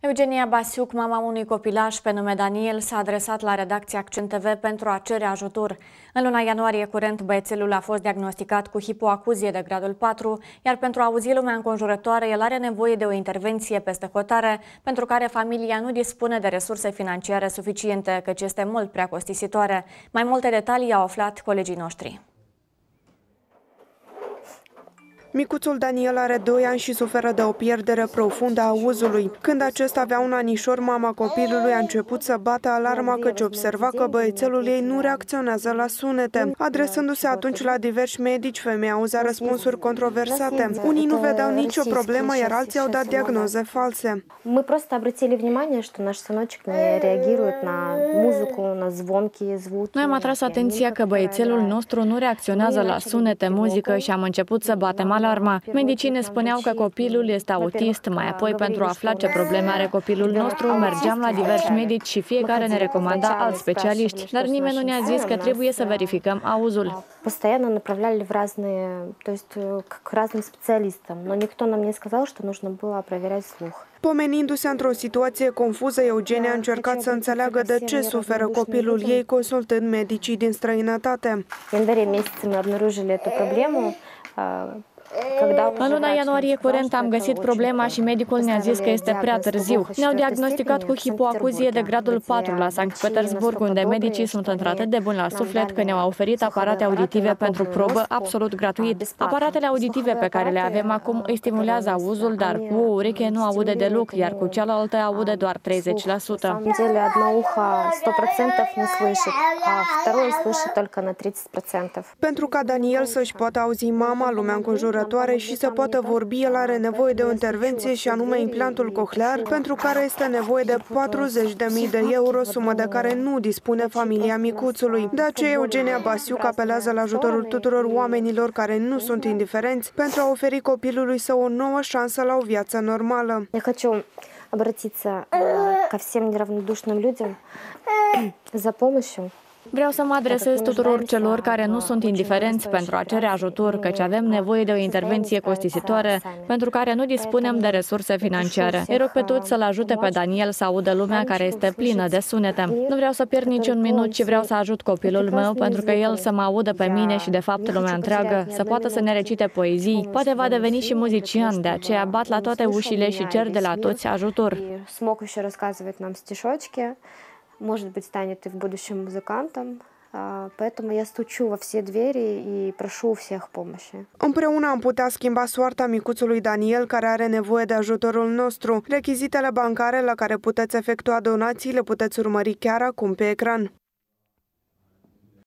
Eugenia Basiuc, mama unui copilaș pe nume Daniel, s-a adresat la redacția Accent TV pentru a cere ajutor. În luna ianuarie curent, băiețelul a fost diagnosticat cu hipoacuzie de gradul 4, iar pentru a auzi lumea înconjurătoare, el are nevoie de o intervenție peste hotare, pentru care familia nu dispune de resurse financiare suficiente, căci este mult prea costisitoare. Mai multe detalii au aflat colegii noștri. Micuțul Daniel are 2 ani și suferă de o pierdere profundă a auzului. Când acesta avea un anișor, mama copilului a început să bată alarma căci observa că băiețelul ei nu reacționează la sunete. Adresându-se atunci la diversi medici, femeia auzea răspunsuri controversate. Unii nu vedeau nicio problemă, iar alții au dat diagnoze false. Мы просто обратили внимание, что наш сыночек не реагирует на музыку, на звонкие звуки. Noi am atras atenția că băiețelul nostru nu reacționează la sunete, muzică și am început să batem alarma. Medicii ne spuneau că copilul este autist, mai apoi pentru a afla ce probleme are copilul nostru, mergeam la diversi medici și fiecare ne recomanda alți specialiști, dar nimeni nu ne-a zis că trebuie să verificăm auzul. Постоянно направляли в разные, то есть к разным специалистам, но никто нам не сказал, что нужно было проверять слух. Pomenindu-se într-o situație confuză, Eugenia a încercat să înțeleagă de ce suferă copilul ei, consultând medicii din străinătate. В январе месяце мы обнаружили эту проблему, în luna ianuarie curent am găsit problema și medicul ne-a zis că este prea târziu. Ne-au diagnosticat cu hipoacuzie de gradul 4 la Sankt Petersburg, unde medicii sunt într-atât de buni la suflet că ne-au oferit aparate auditive pentru probă absolut gratuit. Aparatele auditive pe care le avem acum îi stimulează auzul, dar cu o ureche nu aude deloc, iar cu cealaltă aude doar 30%. Pentru ca Daniel să-și poată auzi mama, lumea înconjură înconjurătoare și să poată vorbi, el are nevoie de o intervenție și anume implantul cochlear, pentru care este nevoie de 40.000 de euro, sumă de care nu dispune familia micuțului. De aceea Eugenia Basiuc apelează la ajutorul tuturor oamenilor care nu sunt indiferenți pentru a oferi copilului său o nouă șansă la o viață normală. Я хочу обратиться ко всем неравнодушным людям за помощью. Vreau să mă adresez tuturor celor care nu sunt indiferenți pentru a cere ajutor, căci avem nevoie de o intervenție costisitoare pentru care nu dispunem de resurse financiare. Îi rog pe toți să-l ajute pe Daniel să audă lumea care este plină de sunete. Nu vreau să pierd niciun minut, ci vreau să ajut copilul meu pentru că el să mă audă pe mine și de fapt lumea întreagă, să poată să ne recite poezii. Poate va deveni și muzician, de aceea bat la toate ușile și cer de la toți ajutor может быть, станет и в будущем музыкантом. Поэтому я стучу во все двери и прошу у всех помощи. Împreună am putea schimba soarta micuțului Daniel, care are nevoie de ajutorul nostru. Rechizitele bancare la care puteți efectua donații le puteți urmări chiar acum pe ecran.